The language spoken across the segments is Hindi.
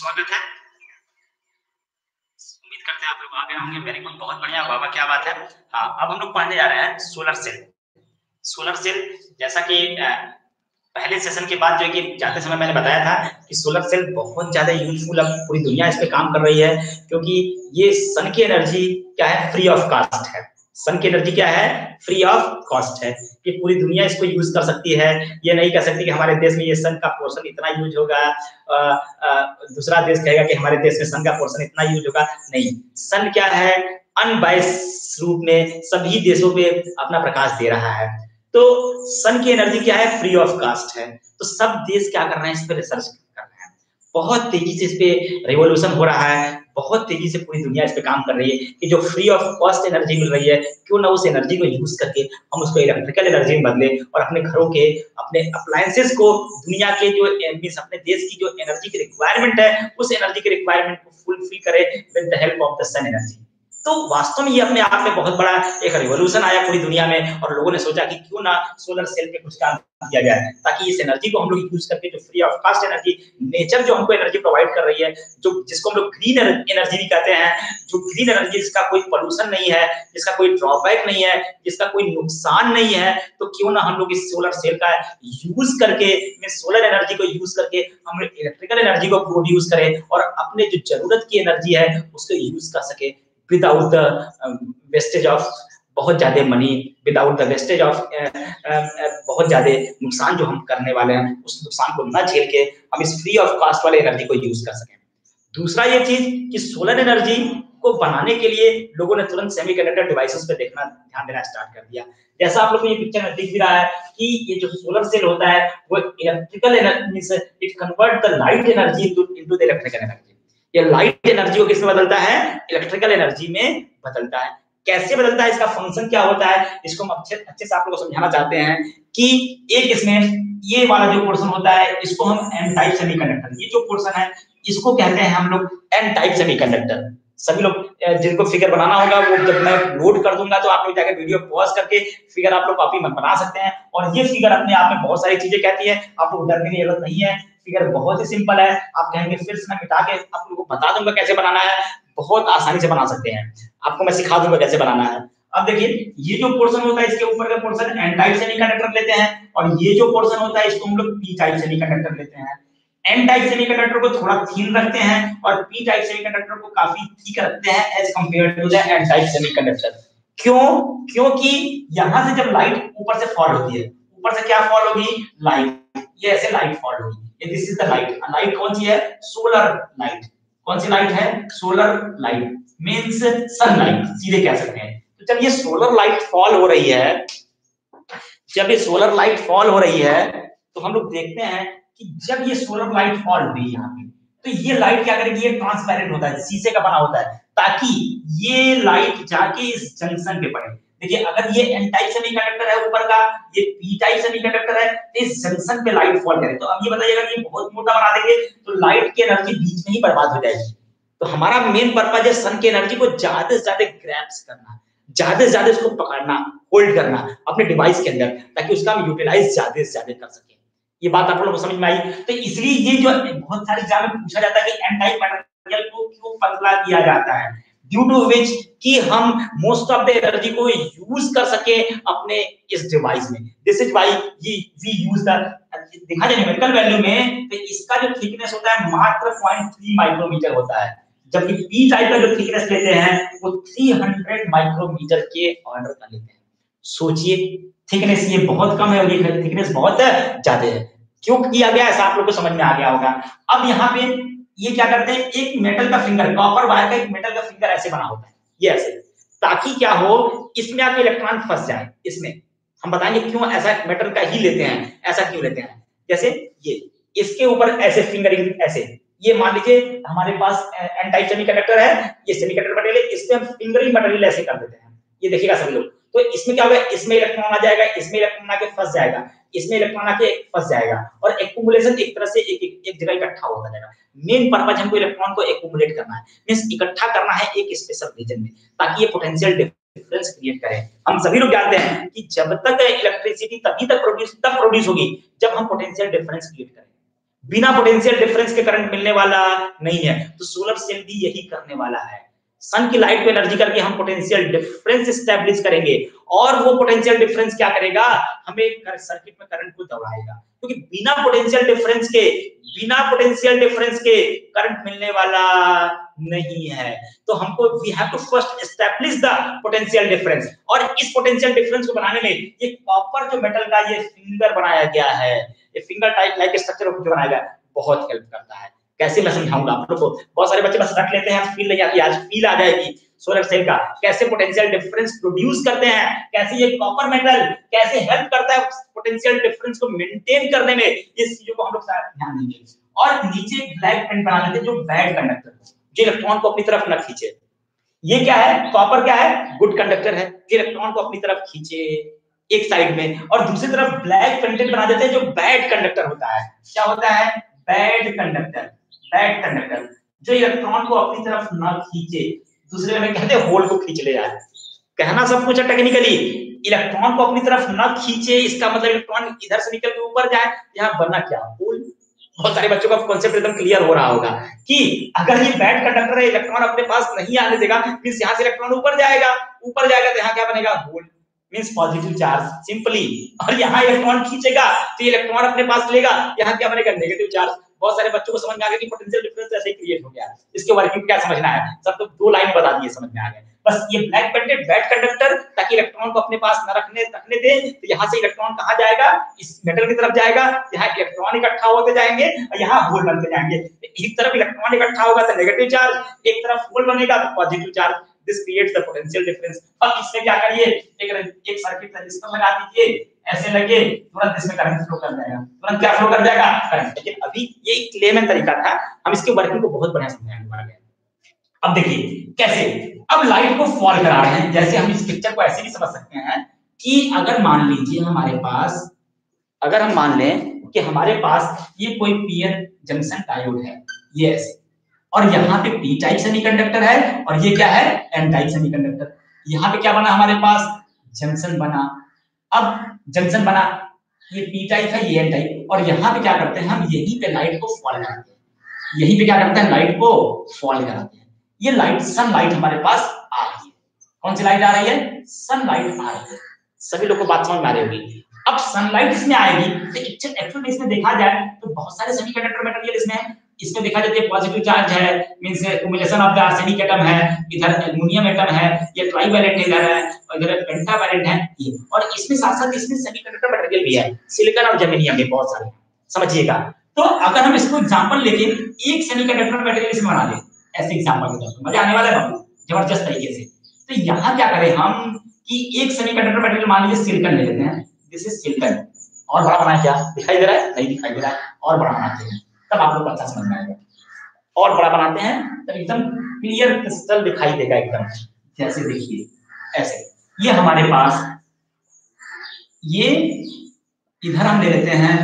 स्वागत है। उम्मीद करते हैं आप लोग आ गए होंगे। वेरी गुड बहुत बढ़िया, बाबा, क्या बात है। हाँ अब हम लोग पढ़ने जा रहे हैं सोलर सेल सोलर सेल जैसा कि पहले सेशन के बाद जो है कि जाते समय मैंने बताया था कि सोलर सेल बहुत ज़्यादा यूजफुल अब पूरी दुनिया इस पे काम कर रही है, क्योंकि ये सन की एनर्जी क्या है? फ्री ऑफ़ कास्ट है। सन की एनर्जी क्या है? फ्री ऑफ़ कॉस्ट है। कि पूरी दुनिया इसको यूज़ कर सकती है। ये नहीं कह सकती कि हमारे देश में ये सन का पोर्शन इतना यूज़ होगा। दूसरा देश कहेगा कि हमारे देश में सन का पोर्शन इतना यूज़ होगा। नहीं। सन क्या है? अनबाइस रूप में सभी देशों पे अपना प्रकाश दे रहा है। तो सन की एनर्जी क्या है? फ्री ऑफ़ कास्ट है। तो सब देश क्या कर रहे हैं? इस पर रिसर्च बहुत तेज़ी से इस पे रिवोल्यूशन हो रहा है, बहुत तेज़ी से पूरी दुनिया इस पे काम कर रही है कि जो फ्री ऑफ़ कॉस्ट एनर्जी मिल रही है, क्यों ना उस एनर्जी को यूज़ करके हम उसको इलेक्ट्रिकल एनर्जी में बदले और अपने घरों के, अपने अप्लायंसेस को, दुनिया के जो मीन अपने देश की जो एनर्जी की रिक्वायरमेंट है, उस एनर्जी की रिक्वायरमेंट को फुलफिल करें with the help of the sun energy तो वास्तव में ये अपने आप में बहुत बड़ा एक रिवोल्यूशन आया पूरी दुनिया में और लोगों ने सोचा कि क्यों ना सोलर सेल पे कुछ काम किया जाए, ताकि इस एनर्जी को हम लोग यूज़ करके जो free of cost energy nature जो हमको एनर्जी प्रोवाइड कर रही है, जो जिसको हम लोग ग्रीन एनर्जी भी कहते हैं, जो ग्रीन एनर्जी जिसका कोई पोल्यूशन नहीं है, जिसका कोई ड्रॉबैक नहीं है, जिसका कोई नुकसान नहीं है तो क्यों ना हम लोग इस सोलर सेल का यूज़ करके सोलर एनर्जी को यूज़ करके हम इलेक्ट्रिकल एनर्जी को प्रोड्यूस करें और अपने जो ज़रूरत की एनर्जी है, उसको यूज़ कर सके। विदाउट द वेस्टेज ऑफ़ बहुत ज़्यादा money without the wastage of बहुत ज़्यादा नुकसान जो हम करने वाले हैं, उस नुकसान को न झेल के हम इस फ्री ऑफ़ कॉस्ट वाले एनर्जी को यूज़ कर सकें। दूसरा ये चीज़ कि सोलर एनर्जी को बनाने के लिए लोगों ने तुरंत सेमीकंडक्टर डिवाइसेस पे देखना, ध्यान देना स्टार्ट कर दिया। जैसा आप लोग को ये पिक्चर में दिख भी रहा है कि ये जो सोलर सेल होता है, वो electrical it convert the light energy into the electrical energy ये लाइट एनर्जी को किसमें बदलता है? इलेक्ट्रिकल एनर्जी में बदलता है। कैसे बदलता है? इसका फ़ंक्शन क्या होता है? इसको हम अच्छे अच्छे से आप लोगों को समझाना चाहते हैं कि एक इसमें ये वाला जो पोर्शन होता है, इसको हम एन टाइप सेमीकंडक्टर ये जो पोर्शन है, इसको कहते हैं हम लोग एन टाइप सेमीकंडक्टर सभी लोग जिनको फिगर बनाना होगा, वो जब मैं लोड कर दूँगा तो आप लोग जाकर वीडियो पॉज करके फिगर आप लोग कॉपी में बना सकते हैं। और ये फिगर अपने आप में बहुत सारी चीज़ें कहती है। आप लोग डरने की ज़रूरत नहीं है। फिगर बहुत ही सिंपल है। आप कहेंगे, फिर से मैं मिटा के आप लोगों को बता दूँगा कैसे बनाना है। बहुत आसानी से बना सकते हैं। आपको मैं सिखा दूँगा कैसे बनाना है। अब देखिए, ये जो पोर्शन होता है, इसके ऊपर का पोर्शन एन टाइप सेमीकंडक्टर लेते हैं और ये जो पोर्शन होता है, इसको हम लोग पी टाइप सेमीकंडक्टर लेते हैं। एन टाइप सेमीकंडक्टर को थोड़ा थिन रखते हैं और पी टाइप सेमीकंडक्टर को काफ़ी थिक रखते हैं as compare to the N type semiconductor क्यों? क्योंकि यहाँ से जब लाइट ऊपर से फॉल होती है, ऊपर से क्या फॉल होगी? लाइट ये ऐसे लाइट फॉल होगी। This is the light light कौन सी है? सोलर लाइट कौन सी लाइट है? सोलर लाइट मींस सनलाइट सीधे कह सकते हैं। तो जब ये सोलर लाइट फॉल हो रही है, जब ये सोलर लाइट फॉल हो रही है तो हम लोग देखते हैं कि जब ये सोलर लाइट फॉल हुई यहाँ पे तो ये लाइट क्या करेगी? ये ट्रांसपेरेंट होता है, शीशे का बना होता है, ताकि ये लाइट जाके इस जंक्शन पे पड़े। देखिए, अगर ये एन टाइप सेमीकंडक्टर है ऊपर का, ये पी टाइप सेमीकंडक्टर है तो इस जंक्शन पे लाइट फॉल करे। तो अब ये बताइएगा कि बहुत मोटा बना देंगे तो लाइट की एनर्जी बीच में ही बर्बाद हो जाएगी। तो हमारा मेन पर्पज है सन की एनर्जी को ज़्यादा से ज़्यादा ग्रैप्स करना, ज़्यादा से ज़्यादा इसको पकड़ना होल्ड करना अपने डिवाइस के अंदर, ताकि उसका हम यूटिलाइज ज़्यादा से ज़्यादा कर सके। ये बात आप लोगों को समझ में आई? तो इसलिए ये जो बहुत सारे एग्ज़ाम में पूछा जाता है कि एन टाइप मटेरियल को क्यों पतला किया जाता है? ड्यू टू विच कि हम मोस्ट ऑफ़ द एनर्जी को यूज़ कर सके अपने इस डिवाइस में। This is why we we use the देखा जाए न्यूमेरिकल वैल्यू में तो इसका जो थिकनेस होता है मात्र 0.3 माइक्रोमीटर होता है। जबकि पी टाइप का जो थिकनेस लेते हैं, वो 300 माइक्रोमीटर के ऑर्डर का लेते हैं। सोचिए थिकनेस ये बहुत कम है और ये थिकनेस बहुत ज़्यादा है। क्यों किया गया? ऐसा आप लोग को समझ में आ गया होगा। अब यहाँ पे ये क्या करते हैं? एक मेटल का फिंगर कॉपर वायर का एक मेटल का फिंगर ऐसे बना होता है। ये ऐसे। ताकि क्या हो, इसमें आपके इलेक्ट्रॉन फंस जाए, इसमें। हम बताएँगे क्यों ऐसा मेटल का ही लेते हैं, ऐसा क्यों लेते हैं। जैसे ये, इसके ऊपर ऐसे फिंगरिंग ऐसे। ये मान लीजिए, हमारे पास एन टाइप है, ये सेमीकंडक्टर मटेरियल इसमें हम फिंगरिंग मटेरियल ऐसे कर देते हैं। ये देखिएगा सभी लोग। तो इसमें क्या होगा? इसमें इलेक्ट्रॉन आ जाएगा इसमें इलेक्ट्रॉन आके फंस जाएगा इसमें इलेक्ट्रॉन आके फंस जाएगा और एक्यूमुलेशन एक तरह से एक एक, जगह इकट्ठा होता जाएगा। मेन पर्पज हमको इलेक्ट्रॉन को एक्यूमुलेट करना है। मींस इकट्ठा करना है एक स्पेशल रीजन में ताकि ये पोटेंशियल डिफरेंस क्रिएट करे। हम सभी लोग जानते हैं कि जब तक इलेक्ट्रिसिटी तभी तक प्रोड्यूस तब प्रोड्यूस होगी जब हम पोटेंशियल डिफरेंस क्रिएट करें। बिना पोटेंशियल डिफरेंस के करंट मिलने वाला नहीं है। तो सोलर सेल भी यही करने वाला है। सन की लाइट को एनर्जी करके हम पोटेंशियल डिफरेंस स्टैब्लिश करेंगे। और वो पोटेंशियल डिफरेंस क्या करेगा? हमें सर्किट में करंट को दौड़ाएगा। क्योंकि तो बिना पोटेंशियल डिफरेंस के, बिना पोटेंशियल डिफरेंस के करंट मिलने वाला नहीं है। तो हमको we have to first establish the potential difference और इस पोटेंशियल डिफरेंस को बनाने में ये कॉपर जो मेटल का ये फिंगर बनाया गया है। ये फिंगर टाइप लाइक स्ट्रक्चर बनाया गया बहुत हेल्प करता है। कैसे मैं समझाऊँगा? आप लोग को बहुत सारे बच्चे बस रख लेते हैं फील नहीं आती, आज फील आ जाएगी। सोलर सेल का कैसे पोटेंशियल डिफरेंस प्रोड्यूस करते हैं? कैसे ये कॉपर मेटल कैसे हेल्प करता है पोटेंशियल डिफरेंस को मेंटेन करने में? ये चीज़ों को हम लोग ध्यान देंगे। और नीचे ब्लैक पेन बना लेते हैं जो बैड कंडक्टर जो इलेक्ट्रॉन को अपनी तरफ़ न खींचे। ये क्या है? कॉपर क्या है? गुड कंडक्टर है। इलेक्ट्रॉन को अपनी तरफ़ खींचे एक साइड में। और दूसरी तरफ़ ब्लैक पेंटेड बना देते हैं जो बैड कंडक्टर होता है। क्या होता है? बैड कंडक्टर बैड कंडक्टर जो इलेक्ट्रॉन को अपनी तरफ़ ना खींचे, दूसरे में कहते हैं, होल को खींच ले जाए कहना सब कुछ है टेक्निकली इलेक्ट्रॉन को अपनी तरफ़ ना खींचे, इसका मतलब इलेक्ट्रॉन इधर से निकल के ऊपर जाए, यहाँ बनना क्या? होल। बहुत सारे बच्चों का कॉन्सेप्ट एकदम क्लियर हो रहा होगा कि अगर ये बैड कंडक्टर है, इलेक्ट्रॉन अपने पास नहीं आने देगा मीन यहाँ से इलेक्ट्रॉन ऊपर जाएगा। ऊपर जाएगा तो यहाँ क्या बनेगा? Hole. Means positive charge simply और यहाँ इलेक्ट्रॉन खींचेगा तो इलेक्ट्रॉन अपने पास लेगा, यहाँ क्या बनेगा? नेगेटिव चार्ज बहुत सारे बच्चों को समझ में आ गया कि पोटेंशियल डिफरेंस ऐसे क्रिएट हो गया। इसके वर्किंग क्या समझना है? सब तो दो लाइन बता दिए समझ में आ गए बस ये ब्लैक पेंटेड बैड कंडक्टर ताकि इलेक्ट्रॉन को अपने पास न रखने रखने दे तो यहाँ से इलेक्ट्रॉन कहाँ जाएगा? इस मेटल की तरफ़ जाएगा। यहाँ इलेक्ट्रॉन इकट्ठा होते जाएँगे, और यहाँ होल बनते जाएँगे। एक तरफ़ इलेक्ट्रॉन इकट्ठा होगा तो नेगेटिव चार्ज एक तरफ़ होल बनेगा तो positive charge this creates the potential difference अब इसमें क्या करिए? एक एक सर्किट रजिस्टर लगा दीजिए। ऐसे लगे, तुरंत इसमें करंट फ्लो कर जाएगा। तुरंत क्या फ्लो कर जाएगा? करंट लेकिन अभी ये एक लेमन तरीका था। हम इसके वर्किंग को बहुत बढ़िया समझाने वाले हैं अब देखिए, कैसे? अब लाइट को फॉल करा रहे हैं। जैसे हम इस पिक्चर को ऐसे भी समझ सकते हैं कि अगर मान लीजिए हमारे पास, अगर हम मान लें कि हमारे पास ये कोई पीएन जंक्शन डायोड है। ये ऐसे और यहाँ पे पी टाइप सेमीकंडक्टर है, और ये क्या है? एन टाइप सेमीकंडक्टर यहाँ पे क्या बना हमारे पास? जंक्शन बना। अब जंक्शन बना। ये पी टाइप है, ये एन टाइप और यहाँ पे क्या करते हैं हम? यहीं पे लाइट को फॉल कराते हैं। यहीं पे क्या करते हैं? लाइट को फॉल कराते हैं। ये लाइट सन लाइट हमारे पास आ रही है। कौन सी लाइट आ रही है? सन लाइट आ रही है। सभी लोग को बात समझ में आ रही होगी। अब सनलाइट इसमें आएगी। तो इसमें देखा जाए तो बहुत सारे सेमीकंडक्टर मटेरियल इसमें इसमें देखा जाए पॉजिटिव चार्ज है means accumulation of the arsenic atom है, इधर एल्युमिनियम एटम है, ये ट्राइवैलेंट इधर है, और इधर पेंटावैलेंट है, ये। और इसमें साथ साथ इसमें सेमीकंडक्टर मटेरियल भी है सिलिकॉन और जर्मेनियम भी बहुत सारे, समझिएगा। तो अगर हम इसको एग्जांपल लेके एक सेमीकंडक्टर मटेरियल इसमें बना दें ऐसे एग्जांपल के तौर पर मज़ा आने वाला है ज़बरदस्त तरीके से। तो यहाँ क्या करें हम कि एक सेमीकंडक्टर मटेरियल मान लीजिए सिलिकॉन ले लेते हैं दिस इज़ सिलिकॉन और बड़ा बनाया क्या? दिखाई दे रहा है? नहीं दिखाई दे रहा है। और बड़ा बनाते हैं तब आप लोग अच्छा समझ में आएगा। और बड़ा बनाते हैं, तब एकदम क्लियर क्रिस्टल दिखाई देगा एकदम। जैसे देखिए, ऐसे। ये हमारे पास, ये इधर हम ले लेते हैं,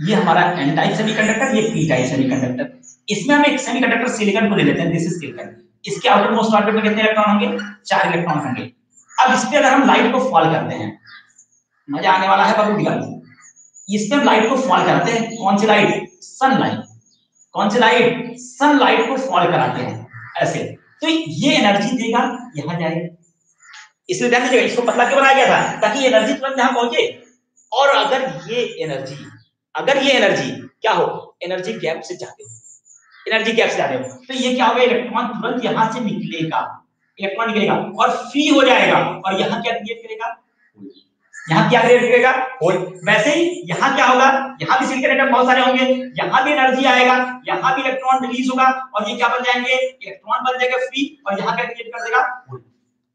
ये हमारा एन टाइप सेमीकंडक्टर ये पी टाइप सेमीकंडक्टर इसमें हम एक सेमीकंडक्टर सिलिकॉन को ले लेते हैं दिस इज़ सिलिकॉन इसके आउटर मोस्ट ऑर्बिट में कितने इलेक्ट्रॉन होंगे? चार इलेक्ट्रॉन होंगे। अब इस पे अगर हम लाइट को फॉल करते हैं, मज़ा आने वाला है, बाबू इस पे हम लाइट को फॉल करते हैं, कौन सी लाइट सनलाइट कौन सी लाइट सनलाइट को फॉल कराते हैं, ऐसे। तो ये एनर्जी देगा, यहाँ जाएगा। इसलिए ध्यान दीजिएगा इसको पतला क्यों बनाया गया था? ताकि एनर्जी तुरंत यहाँ पहुँचे। और अगर ये एनर्जी अगर ये एनर्जी क्या हो? एनर्जी गैप से जाते हो। एनर्जी गैप से जाते हो। तो ये क्या होगा इलेक्ट्रॉन तुरंत यहाँ से निकलेगा। इलेक्ट्रॉन निकलेगा और फ्री हो जाएगा। और यहाँ क्या क्रिएट करेगा? यहाँ क्या ग्रेड करेगा होल वैसे ही यहाँ क्या होगा? यहाँ भी सिलिकॉन एटम बहुत सारे होंगे। यहाँ भी एनर्जी आएगा। यहाँ भी इलेक्ट्रॉन रिलीज़ होगा। और ये क्या बन जाएँगे? इलेक्ट्रॉन बन जाएगा फ्री और यहाँ क्या क्रिएट कर देगा? होल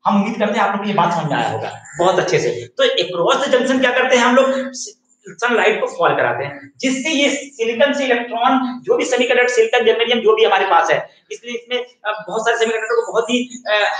हम उम्मीद करते हैं आप लोग को ये बात समझ में आया होगा। बहुत अच्छे से। तो द जंक्शन क्या करते हैं हम लोग? सनलाइट को फॉल कराते हैं, जिससे ये सिलिकॉन से इलेक्ट्रॉन जो भी सेमीकंडक्टर सिलिकॉन जर्मेनियम जो भी हमारे पास है, इसलिए इसमें बहुत सारे सेमीकंडक्टर को बहुत ही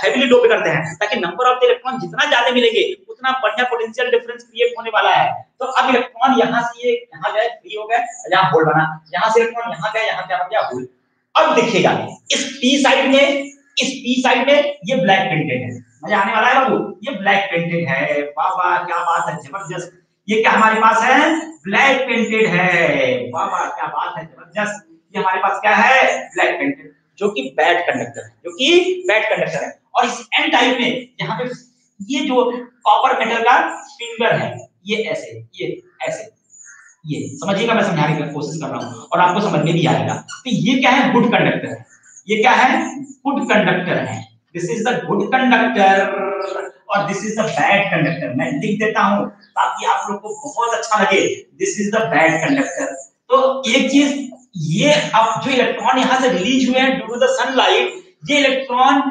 हैवीली डोप करते हैं, ताकि नंबर ऑफ़ इलेक्ट्रॉन जितना ज़्यादा मिलेंगे, उतना बढ़िया पोटेंशियल डिफरेंस क्रिएट होने वाला है। तो अब इलेक्ट्रॉन यहाँ से ये, यहाँ गए फ्री हो गए यहाँ होल बना, यहाँ से इलेक्ट्रॉन यहाँ गए, यहाँ क्या बन गया होल अब देखिएगा, इस पी साइड में, इस पी साइड में ये ब्लैक पेंटेड है। मज़ा आने वाला है बाबू, ये ब्लैक पेंटेड है। वाह वाह, क्या बात है, ज़बरदस्त। ये क्या हमारे पास है? ब्लैक पेंटेड है। वाह क्या बात है, ज़बरदस्त। ये हमारे पास क्या है? ब्लैक पेंटेड जो कि बैड कंडक्टर है, जो कि बैड कंडक्टर है। और इस एन टाइप में, यहाँ पे ये जो कॉपर मेटल का फिंगर है, ये ऐसे ये ऐसे। ये, समझिएगा मैं समझाने की कोशिश कर रहा हूँ, और आपको समझ में भी आएगा। तो ये क्या है? गुड कंडक्टर ये क्या है? गुड कंडक्टर है। This is the good conductor और this is the bad conductor मैं लिख देता हूँ ताकि आप लोग को बहुत अच्छा लगे। This is the bad conductor तो एक चीज़, ये अब जो इलेक्ट्रॉन यहाँ से रिलीज़ हुए हैं ड्यू टू द सनलाइट ये इलेक्ट्रॉन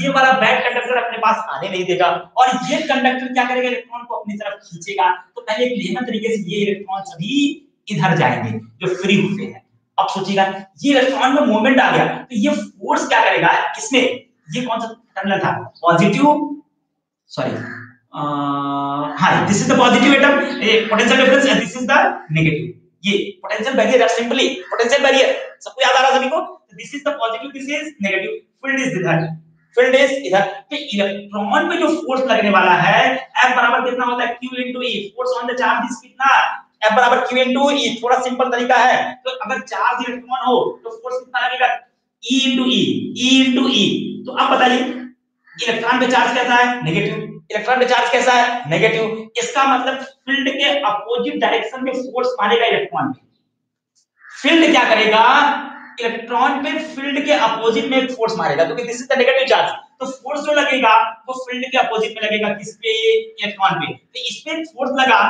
ये वाला बैड कंडक्टर अपने पास आने नहीं देगा। और ये कंडक्टर क्या करेगा? इलेक्ट्रॉन को अपनी तरफ़ खींचेगा। तो पहले एक लेमन तरीके से ये इलेक्ट्रॉन सभी इधर जाएँगे, जो फ्री होते हैं। अब सोचिएगा, ये इलेक्ट्रॉन में मूवमेंट आ गया। तो ये फोर्स क्या करेगा? इसमें, ये कौन सा टर्मिनल था? पॉजिटिव सॉरी हाँ this is the positive atom potential difference and this is the negative ये पोटेंशियल बैरियर है सिंपली पोटेंशियल बैरियर सबको याद आ रहा सभी को? This is the positive this is negative field is इधर. फ़ील्ड इज़ इधर. तो इलेक्ट्रॉन पे जो फोर्स लगने वाला है, F बराबर कितना होता है? Q E. Force on the charge is कितना? F बराबर Q E. थोड़ा सिंपल तरीका है. तो अगर चार्ज इलेक्ट्रॉन हो तो फोर्स कितना लगेगा? E E. E E. तो अब बताइए इलेक्ट्रॉन पे चार्ज कैसा है? नेगेटिव इलेक्ट्रॉन पे चार्ज कैसा है? नेगेटिव इसका मतलब फ़ील्ड के अपोजिट डायरेक्शन में फोर्स मारेगा इलेक्ट्रॉन पे फ़ील्ड क्या करेगा? इलेक्ट्रॉन पे फ़ील्ड के अपोजिट में फोर्स मारेगा, क्योंकि this is the negative charge तो फोर्स जो लगेगा, वो फ़ील्ड के अपोजिट में लगेगा किस पे? इलेक्ट्रॉन पे। तो इस पे फोर्स लगा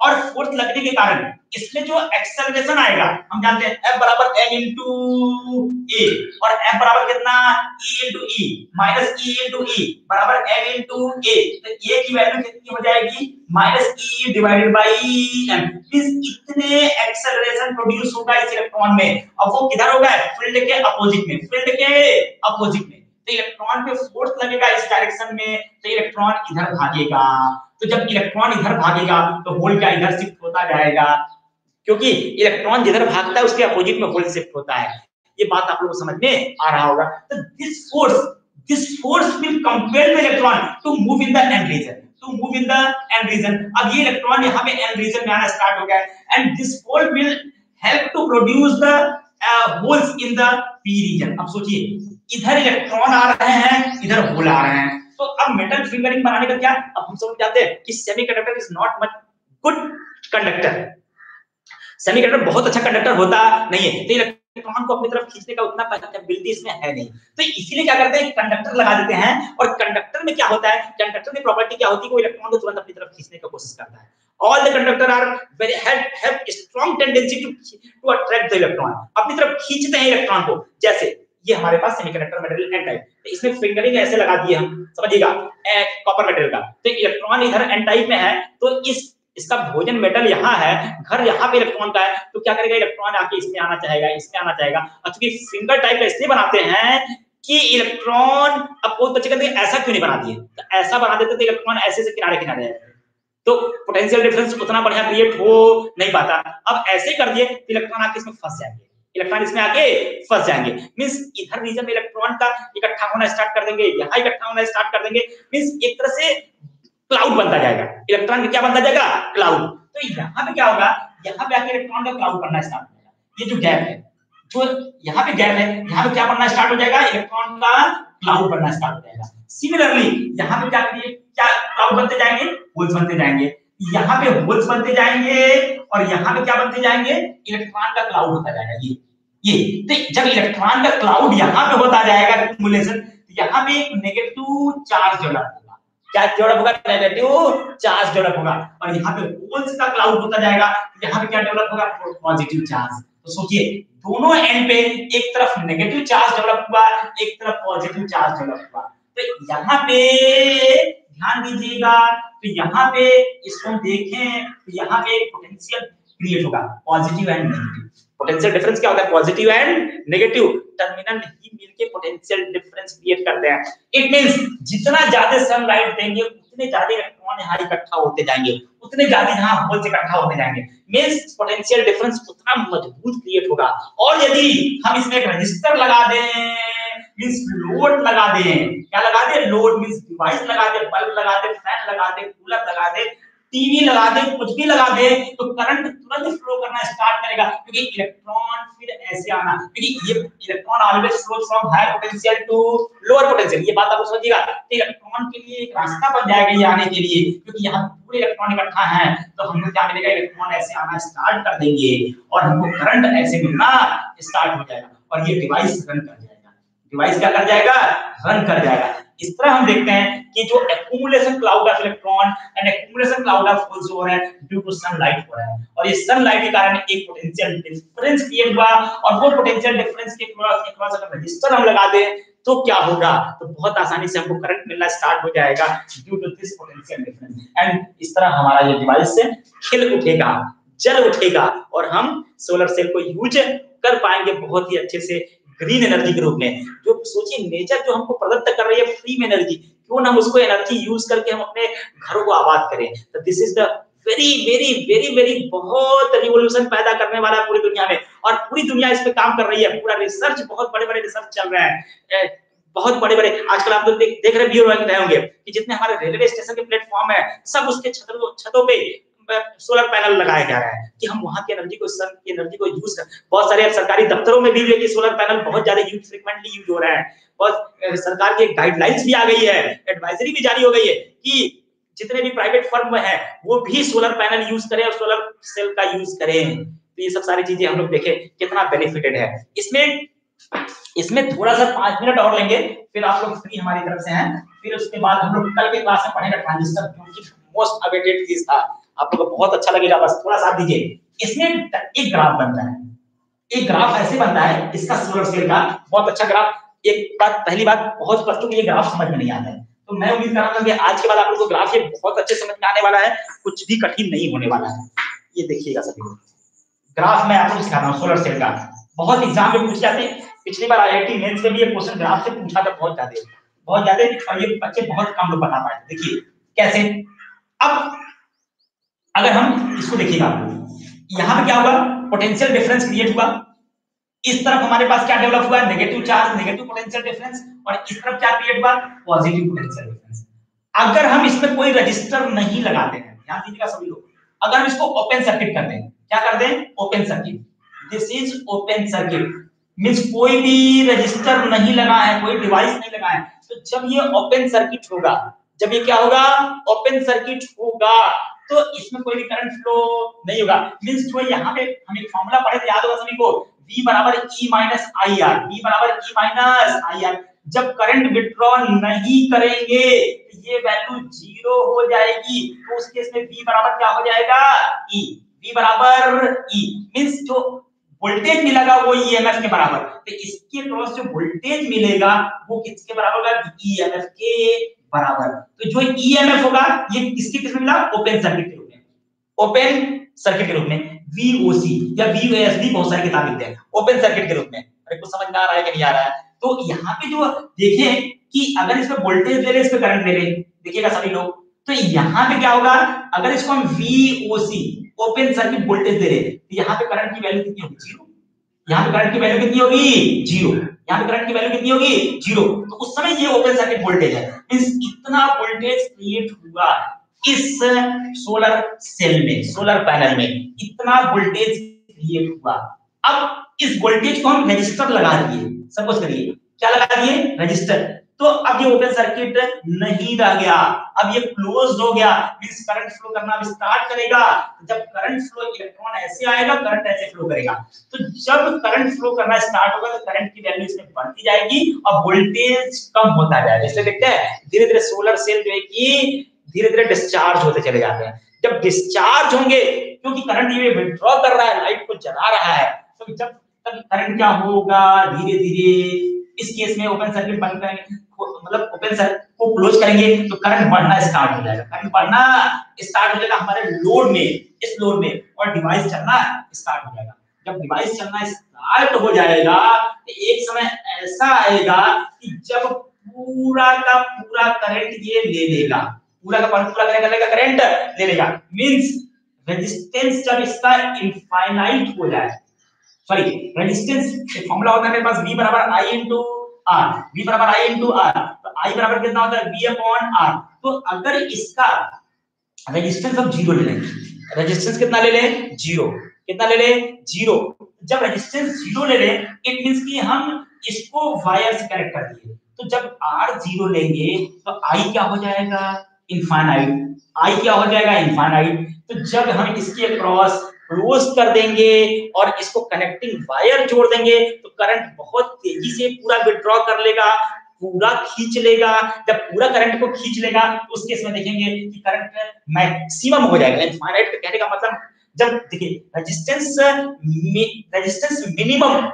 और फोर्स लगने के कारण इसमें जो एक्सेलरेशन आएगा, हम जानते हैं F बराबर m इंटू ए और F बराबर कितना? E into E minus E into E बराबर m इंटू ए तो ए की वैल्यू कितनी हो जाएगी? Minus E divided by m इस इतने एक्सेलरेशन प्रोड्यूस होगा इस इलेक्ट्रॉन में। अब वो किधर होगा? फ़ील्ड के अपोजिट में फ़ील्ड के अपोजिट में। तो इलेक्ट्रॉन पे फोर्स लगेगा इस डायरेक्शन में तो इलेक्ट्रॉन इधर भागेगा। तो जब इलेक्ट्रॉन इधर भागेगा तो होल क्या इधर शिफ्ट होता जाएगा? क्योंकि इलेक्ट्रॉन जिधर भागता है, उसके अपोजिट में होल शिफ्ट होता है। ये बात आप लोगों को समझ में आ रहा होगा। तो this force this force will compel the electron to move in the N region to move in the N region अब ये इलेक्ट्रॉन यहाँ पे एंड रीजन में आना स्टार्ट हो गया है। And this force will help to produce the holes in the P region अब सोचिए, इधर इलेक्ट्रॉन आ रहे हैं, इधर होल आ रहे हैं। तो अब मेटल फिंगरिंग बनाने का क्या? अब हम समझ जाते हैं कि semiconductor is not much good conductor semiconductor बहुत अच्छा कंडक्टर होता नहीं है। तो इलेक्ट्रॉन को अपनी तरफ़ खींचने का उतना कैपेबिलिटी इसमें है नहीं। तो इसीलिए क्या करते हैं? कंडक्टर लगा देते हैं। और कंडक्टर में क्या होता है? कंडक्टर की प्रॉपर्टी क्या होती है? वो इलेक्ट्रॉन को तुरंत अपनी तरफ़ खींचने की कोशिश करता है। All the conductor are very, have have strong tendency to to attract the electron अपनी तरफ़ खींचते हैं इलेक्ट्रॉन को। जैसे ये हमारे पास सेमीकंडक्टर मटेरियल एन टाइप तो इसमें फिंगरिंग ऐसे लगा दिए हम, समझिएगा कॉपर मटेरियल का। तो इलेक्ट्रॉन इधर एन टाइप में है तो इस, इसका भोजन मेटल यहाँ है, घर यहाँ पे इलेक्ट्रॉन का है तो क्या करेगा इलेक्ट्रॉन आके इसमें आना चाहेगा, इसमें आना चाहेगा। और चूँकि फिंगर टाइप का इसलिए बनाते हैं कि इलेक्ट्रॉन अब बहुत बच्चे कहते हैं, ऐसा क्यों नहीं बना दिए? तो ऐसा बना देते तो इलेक्ट्रॉन ऐसे से किनारे किनारे तो पोटेंशियल डिफरेंस उतना बढ़िया क्रिएट हो नहीं पाता। अब ऐसे कर दिए इलेक्ट्रॉन आके इसमें फंस जाएँगे। इलेक्ट्रॉन इसमें आके फंस जाएँगे। मींस इधर रीजन में इलेक्ट्रॉन का इकट्ठा होना स्टार्ट कर देंगे, यहाँ इकट्ठा होना स्टार्ट कर देंगे। मींस एक तरह से क्लाउड बनता जाएगा। इलेक्ट्रॉन का क्या बनता जाएगा? क्लाउड तो यहाँ पे क्या होगा? यहाँ पे आके इलेक्ट्रॉन का क्लाउड बनना स्टार्ट हो जाएगा। ये जो गैप है, जो यहाँ पे गैप है, यहाँ पे क्या बनना स्टार्ट हो जाएगा? इलेक्ट्रॉन का क्लाउड बनना स्टार्ट हो जाएगा। सिमिलरली यहाँ पे क्या क्या क्लाउड बनते जाएँगे? होल्स बनते जाएँगे। यहाँ पे होल्स बनते जाएँगे और यहाँ पे क्या बनते जाएँगे? इलेक्ट्रॉन का क्लाउड होता जाएगा। ये ये तो जब इलेक्ट्रॉन का क्लाउड यहाँ पे होता जाएगा एक्यूमुलेशन तो यहाँ पे नेगेटिव चार्ज डेवलप होगा। क्या डेवलप होगा? नेगेटिव चार्ज डेवलप होगा। और यहाँ पे होल्स का क्लाउड होता जाएगा यहाँ पे क्या डेवलप होगा? पॉजिटिव चार्ज तो सोचिए, दोनों एंड पे एक तरफ़ नेगेटिव चार्ज डेवलप हुआ, एक तरफ़ पॉजिटिव चार्ज डेवलप हुआ। तो यहाँ पे ध्यान दीजिएगा तो यहाँ पे इसको देखें तो यहाँ पे पोटेंशियल क्रिएट होगा पॉजिटिव एंड पोटेंशियल डिफरेंस क्या होता है? पॉजिटिव एंड नेगेटिव टर्मिनल ही मिलके पोटेंशियल डिफरेंस क्रिएट करते हैं। इट मींस जितना ज़्यादा सनलाइट देंगे, उतने ज़्यादा इलेक्ट्रॉन यहाँ इकट्ठा होते जाएँगे। उतने ज़्यादा यहाँ होल्स इकट्ठा होते जाएँगे। मींस पोटेंशियल डिफरेंस उतना मज़बूत क्रिएट होगा। और यदि हम इसमें एक रजिस्टर लगा दें मींस लोड लगा दें। क्या लगा दे? लोड मींस डिवाइस लगा दे बल्ब लगा दे फ़ैन लगा दे कूलर लगा दे टीवी लगा दे, कुछ भी लगा दे तो करंट तुरंत फ्लो करना स्टार्ट करेगा। क्योंकि इलेक्ट्रॉन फिर ऐसे आना। क्योंकि ये electron always flow from high potential to lower potential ये बात आप समझिएगा। तो इलेक्ट्रॉन के लिए एक रास्ता बन जाएगा ये आने के लिए। क्योंकि यहाँ पूरे इलेक्ट्रॉन इकट्ठा है तो हमको क्या मिलेगा? इलेक्ट्रॉन ऐसे आना स्टार्ट कर देंगे। और हमको करंट ऐसे मिलना स्टार्ट हो जाएगा। और ये डिवाइस रन कर जाएगा। डिवाइस क्या कर जाएगा? रन कर जाएगा। इस तरह हम देखते हैं कि जो accumulation cloud of electron and accumulation cloud of holes हो रहा है ड्यू टू सनलाइट हो रहा है। और ये सनलाइट के कारण एक पोटेंशियल डिफरेंस क्रिएट हुआ और वो पोटेंशियल डिफरेंस के क्रॉस के क्रॉस अगर रजिस्टर हम लगा दें तो क्या होगा? तो बहुत आसानी से हमको करंट मिलना स्टार्ट हो जाएगा due to this potential difference and इस तरह हमारा ये डिवाइस से खिल उठेगा, जल उठेगा और हम सोलर सेल को यूज़ कर पाएँगे बहुत ही अच्छे से। ग्रीन एनर्जी के रूप में जो सोचिए नेचर जो हमको प्रदत्त कर रही है फ्री में एनर्जी क्यों ना हम उसको एनर्जी यूज़ करके हम अपने घरों को आबाद करें? तो this is the very very very very बहुत रिवोल्यूशन पैदा करने वाला है पूरी दुनिया में। और पूरी दुनिया इस पे काम कर रही है। पूरा रिसर्च बहुत बड़े बड़े रिसर्च चल रहे हैं। बहुत बड़े बड़े आजकल आप लोग देख, रहे रहे होंगे कि जितने हमारे रेलवे स्टेशन के प्लेटफॉर्म है सब उसके छतों छतों पे सोलर पैनल लगाया जा रहा है कि हम वहाँ की एनर्जी को सन की एनर्जी को यूज़ कर, बहुत सारे सरकारी दफ्तरों में भी कि सोलर पैनल बहुत ज़्यादा यूज़ फ्रिक्वेंटली यूज़ हो रहा है। बहुत सरकार की गाइडलाइंस भी आ गई है एडवाइजरी भी जारी हो गई है कि जितने भी प्राइवेट फर्म है, वो भी सोलर पैनल यूज़ करें और सोलर सेल का यूज़ करें। तो ये सब सारी चीज़ें हम लोग देखें कितना बेनिफिटेड है। इसमें इसमें थोड़ा सा पाँच मिनट और लेंगे, फिर आप लोग फ्री हमारी तरफ़ से हैं। फिर उसके बाद हम लोग कल के क्लास में पढ़ेंगे ट्रांजिस्टर क्योंकि मोस्ट अवेटेड चीज़ था। आप लोग बहुत अच्छा लगेगा, बस थोड़ा साथ दीजिए। इसमें एक ग्राफ बनता है। एक ग्राफ ऐसे बनता है, इसका सोलर सेल का बहुत अच्छा ग्राफ एक बात, पहली बात, बहुत बच्चों को ये ग्राफ समझ में नहीं आता है। तो मैं उम्मीद कर रहा हूँ कि आज के बाद आप लोग को ग्राफ ये बहुत अच्छे समझ में आने वाला है, कुछ भी कठिन नहीं होने वाला है। ये देखिएगा सभी ग्राफ मैं आपको सिखा रहा हूँ सोलर सेल का। बहुत एग्ज़ाम में पूछ जाते हैं। पिछली बार आईआईटी मेंस में भी ये क्वेश्चन ग्राफ से पूछा था बहुत ज़्यादा। बहुत ज़्यादा, और ये बच्चे बहुत कम लोग बता पाए देखिए, कैसे? अब अगर हम इसको देखिएगा यहाँ पे क्या हुआ? पोटेंशियल डिफरेंस क्रिएट हुआ। इस तरफ़ हमारे पास क्या डेवलप हुआ? Negative charge negative potential difference और इस तरफ़ क्या क्रिएट हुआ? पॉजिटिव पोटेंशियल डिफरेंस अगर हम इसमें कोई रजिस्टर नहीं लगाते हैं, ध्यान दीजिएगा सभी लोग, अगर हम इसको ओपन सर्किट कर दें, क्या कर दें? Open circuit this is open circuit means कोई भी रजिस्टर नहीं लगा है, कोई डिवाइस नहीं लगा है तो जब ये ओपन सर्किट होगा जब ये क्या होगा? ओपन सर्किट होगा। तो इसमें कोई भी करंट फ्लो नहीं होगा। मींस जो यहाँ पे हम एक फॉर्मूला पढ़े थे, याद होगा सभी को? V बराबर E minus I R V बराबर E माइनस आई आर जब करंट विड्रॉ नहीं करेंगे तो ये वैल्यू ज़ीरो हो जाएगी। तो उस केस में V बराबर क्या हो जाएगा? E V बराबर E मींस जो वोल्टेज मिलेगा वो ईएमएफ के बराबर। तो इसके क्रॉस जो वोल्टेज मिलेगा, वो किसके बराबर होगा? ईएमएफ के। बराबर। तो जो ईएमएफ e होगा, ये किसके किस मिला? ओपन सर्किट के रूप में। ओपन सर्किट के रूप में। वीओसी या वीओएसडी बहुत सारे किताब लिखते हैं। ओपन सर्किट के रूप में। अरे, कुछ समझ में आ रहा है कि नहीं आ रहा है? तो यहाँ पे जो देखें कि अगर इसमें वोल्टेज ले रहे इस पे करंट ले रहे देखिएगा सभी लोग। तो यहाँ पे क्या होगा? अगर इसको हम वीओसी ओपन सर्किट वोल्टेज दे रहे तो यहाँ पे करंट की वैल्यू कितनी होगी? ज़ीरो यहाँ पे करंट की वैल्यू कितनी होगी? ज़ीरो यहाँ पे करंट की वैल्यू कितनी होगी? ज़ीरो तो उस समय ये ओपन सर्किट वोल्टेज है। मींस इतना वोल्टेज क्रिएट हुआ इस सोलर सेल में सोलर पैनल में इतना वोल्टेज क्रिएट हुआ? अब इस वोल्टेज को हम रजिस्टर लगा दिए। सपोज़ करिए, क्या लगा दिए? रजिस्टर तो अब ये ओपन सर्किट नहीं रह गया। अब ये क्लोज हो गया। मींस करंट फ्लो करना स्टार्ट करेगा। जब करंट फ्लो इलेक्ट्रॉन ऐसे आएगा करंट ऐसे फ्लो करेगा। तो जब करंट फ्लो करना स्टार्ट होगा तो करंट की वैल्यू इसमें बढ़ती जाएगी और वोल्टेज कम होता जाएगा इसलिए देखते हैं धीरे धीरे सोलर सेल जो है कि धीरे धीरे डिस्चार्ज होते चले जाते हैं। जब डिस्चार्ज होंगे, क्योंकि करंट ये विड्रॉ कर रहा है लाइट को जला रहा है तो जब तक करंट क्या होगा? धीरे धीरे इस केस में ओपन सर्किट बंद करेंगे। मतलब ओपन सर्किट को क्लोज करेंगे तो करंट बढ़ना स्टार्ट हो जाएगा। करंट बढ़ना स्टार्ट हो जाएगा हमारे लोड में, इस लोड में, और डिवाइस चलना स्टार्ट हो जाएगा। जब डिवाइस चलना स्टार्ट हो जाएगा तो एक समय ऐसा आएगा कि जब पूरा का पूरा करंट ये ले लेगा। पूरा का पूरा करंट लेगा करंट ले लेगा। मींस रेजिस्टेंस जब इसका इनफाइनाइट हो जाए सॉरी रेजिस्टेंस फॉर्मूला होता है मेरे पास V बराबर I R. V बराबर I इनटू R. तो I बराबर कितना होता है? V upon R. तो अगर इसका रेजिस्टेंस अब ज़ीरो ले लें रेजिस्टेंस कितना ले लें? ज़ीरो कितना ले लें? ज़ीरो जब रेजिस्टेंस ज़ीरो ले लें इट मींस कि हम इसको वायर से कनेक्ट कर दिए। तो जब आर ज़ीरो लेंगे तो आई क्या हो जाएगा? इनफाइनाइट आई क्या हो जाएगा? इनफाइनाइट तो जब हम इसके अक्रॉस क्लोज कर देंगे और इसको कनेक्टिंग वायर जोड़ देंगे तो करंट बहुत तेज़ी से पूरा विड्रॉ कर लेगा, पूरा खींच लेगा। जब पूरा करंट को खींच लेगा तो उस केस में देखेंगे कि करंट मैक्सिमम हो जाएगा। इनफाइनाइट कहने का मतलब जब देखिए रेजिस्टेंस रेजिस्टेंस मिनिमम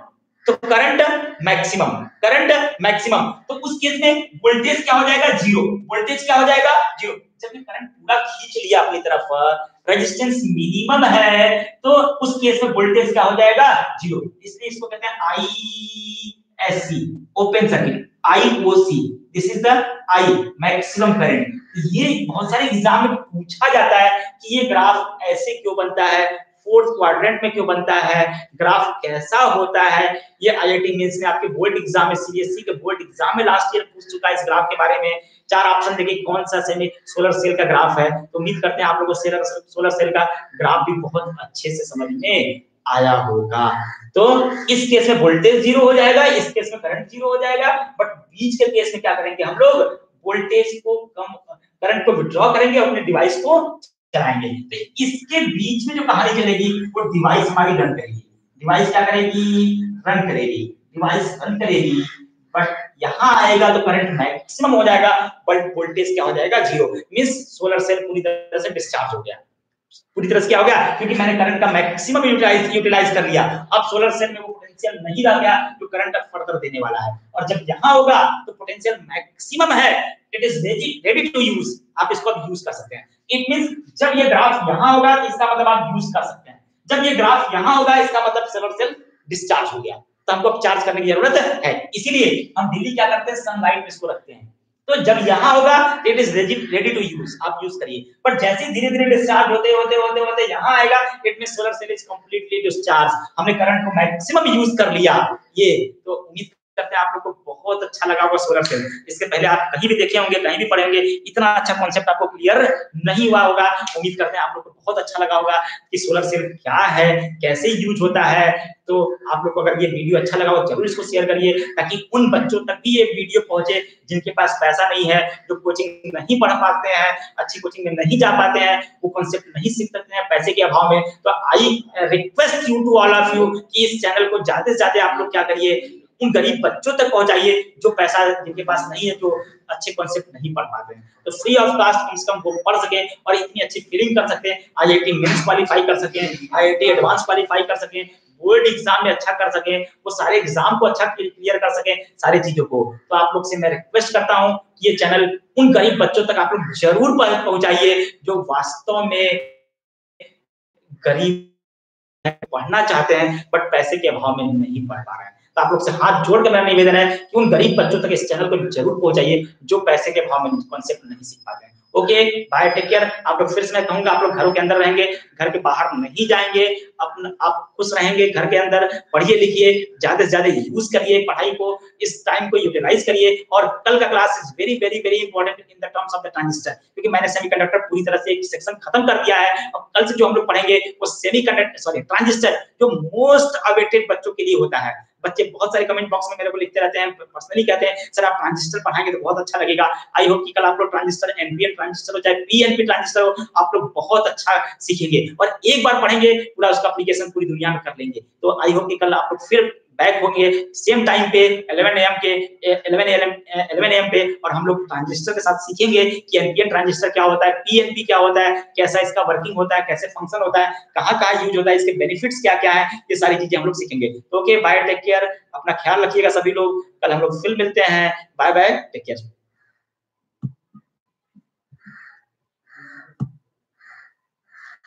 तो करंट मैक्सिमम करंट मैक्सिमम तो उस केस में वोल्टेज क्या हो जाएगा? ज़ीरो वोल्टेज क्या हो जाएगा? ज़ीरो जब करंट पूरा खींच लिया अपनी तरफ़ रेजिस्टेंस मिनिमम है तो उस केस में वोल्टेज क्या हो जाएगा? ज़ीरो इसलिए इसको कहते हैं I S C open circuit I O C this is the I maximum current ये बहुत सारे एग्ज़ाम में पूछा जाता है कि ये ग्राफ ऐसे क्यों बनता है? फोर्थ क्वाड्रेंट में क्यों बनता है? ग्राफ कैसा होता है? ये आईआईटी मेंस में आपके बोर्ड एग्ज़ाम में सीबीएसई के बोर्ड एग्ज़ाम में लास्ट ईयर पूछ चुका है इस ग्राफ के बारे में। चार ऑप्शन देखिए कौन सा सेमी सोलर सेल का ग्राफ है? तो उम्मीद करते हैं आप लोगों को सोलर सेल का ग्राफ भी बहुत अच्छे से समझ में आया होगा। तो इस केस में वोल्टेज ज़ीरो हो जाएगा, इस केस में करंट ज़ीरो हो जाएगा बट बीच के केस में क्या करेंगे हम लोग? वोल्टेज को कम करंट को विड्रॉ करेंगे, अपने डिवाइस को चलाएँगे तो इसके बीच में जो कहानी चलेगी, वो डिवाइस हमारी रन करेगी। डिवाइस क्या करेगी? रन करेगी। डिवाइस रन करेगी। बट यहाँ आएगा तो करंट मैक्सिमम हो जाएगा बट वोल्टेज क्या हो जाएगा? ज़ीरो मींस सोलर सेल पूरी तरह से डिस्चार्ज हो गया। पूरी तरह से क्या हो गया? क्योंकि मैंने करंट का मैक्सिमम यूटिलाइज यूटिलाइज कर लिया। अब सोलर सेल में वो पोटेंशियल नहीं रह गया, जो करंट फर्दर देने वाला है। और जब यहाँ होगा तो पोटेंशियल मैक्सिमम है। It is ready to use आप इसको अब यूज़ कर सकते हैं। इट मींस जब ये ग्राफ यहाँ होगा तो इसका मतलब आप यूज़ कर सकते हैं। जब ये ग्राफ यहाँ होगा, इसका मतलब सोलर सेल डिस्चार्ज हो गया। तो हमको चार्ज करने की ज़रूरत है। इसीलिए हम दिल्ली क्या करते हैं? सनलाइट इसको रखते हैं। तो जब यहाँ होगा it is ready to use आप यूज़ करिए। पर जैसे धीरे धीरे डिस्चार्ज होते होते होते होते यहाँ आएगा it mean solar cell is completely discharge हमने करंट को मैक्सिमम यूज़ कर लिया। ये तो उम्मीद करते हैं। आप लोग को बहुत अच्छा लगा होगा सोलर सेल इसके पहले आप कहीं भी देखे होंगे, कहीं भी पढ़े होंगे, इतना अच्छा कॉन्सेप्ट आपको क्लियर नहीं हुआ होगा। उम्मीद करते हैं आप लोग को बहुत अच्छा लगा होगा कि सोलर सेल क्या है, कैसे यूज़ होता है। तो आप लोग को अगर ये वीडियो अच्छा लगा हो, ज़रूर इसको शेयर करिए, ताकि उन बच्चों तक भी ये वीडियो पहुँचे जिनके पास पैसा नहीं है, जो कोचिंग नहीं पढ़ पाते हैं, अच्छी कोचिंग में नहीं जा पाते हैं, वो कॉन्सेप्ट नहीं सीख सकते हैं पैसे के अभाव में। तो I request you to all of you कि इस चैनल को ज़्यादा से ज़्यादा आप लोग क्या करिए उन गरीब बच्चों तक पहुंचाइए जो पैसा जिनके पास नहीं है, जो अच्छे कॉन्सेप्ट नहीं पढ़ पाते हैं। तो फ्री ऑफ़ कास्ट कम से कम वो पढ़ सके और इतनी अच्छी फीलिंग कर सकते हैं I I T mains qualify कर सके I I T advance qualify कर सके बोर्ड एग्ज़ाम में अच्छा कर सके, वो सारे एग्ज़ाम को अच्छा क्लियर कर सके, सारी चीज़ों को। तो आप लोग से मैं रिक्वेस्ट करता हूँ कि ये चैनल उन गरीब बच्चों तक आप लोग ज़रूर पहुंचाइए जो वास्तव में गरीब पढ़ना चाहते हैं बट पैसे के अभाव में नहीं पढ़ पा रहे हैं। तो आप लोग से हाथ जोड़ के मेरा निवेदन है कि उन गरीब बच्चों तक इस चैनल को ज़रूर पहुंचाइए, जो पैसे के भाव में कॉन्सेप्ट नहीं सीख पाते हैं। ओके बाय टेक केयर आप लोग फिर से मैं कहूँगा, आप लोग घरों के अंदर रहेंगे, घर के बाहर नहीं जाएँगे, अपना, आप खुश रहेंगे घर के अंदर, पढ़िए लिखिए, ज़्यादा से ज़्यादा यूज़ करिए पढ़ाई को, इस टाइम को यूटिलाइज करिए, और कल का class is very very very important in the terms of the transistor क्योंकि मैंने सेमीकंडक्टर पूरी तरह से एक सेक्शन खत्म कर दिया है अब कल से जो हम लोग पढ़ेंगे, वो सेमीकंडक्टर सॉरी ट्रांजिस्टर जो मोस्ट अवेटेड बच्चों के लिए होता है। बच्चे बहुत सारे कमेंट बॉक्स में मेरे को लिखते रहते हैं पर्सनली कहते हैं, सर, आप ट्रांजिस्टर पढ़ाएँगे तो बहुत अच्छा लगेगा। आई होप कि कल आप लोग ट्रांजिस्टर एनपीएन ट्रांजिस्टर हो, चाहे पीएनपी ट्रांजिस्टर हो, आप लोग बहुत अच्छा सीखेंगे और एक बार पढ़ेंगे, पूरा उसका एप्लीकेशन पूरी दुनिया में कर लेंगे। तो आई होप कि कल आप लोग फिर बैक होंगे सेम टाइम पे 11 एम के 11 एम 11 एम पे और हम लोग ट्रांजिस्टर के साथ सीखेंगे कि एनपीएन ट्रांजिस्टर क्या होता है पीएनपी क्या होता है, कैसा इसका वर्किंग होता है, कैसे फ़ंक्शन होता है कहाँ कहाँ यूज़ होता है, इसके बेनिफिट्स क्या क्या है, ये सारी चीज़ें हम लोग सीखेंगे। ओके बाय टेक केयर अपना ख्याल रखिएगा सभी लोग। कल हम लोग फिर मिलते हैं। Bye bye take care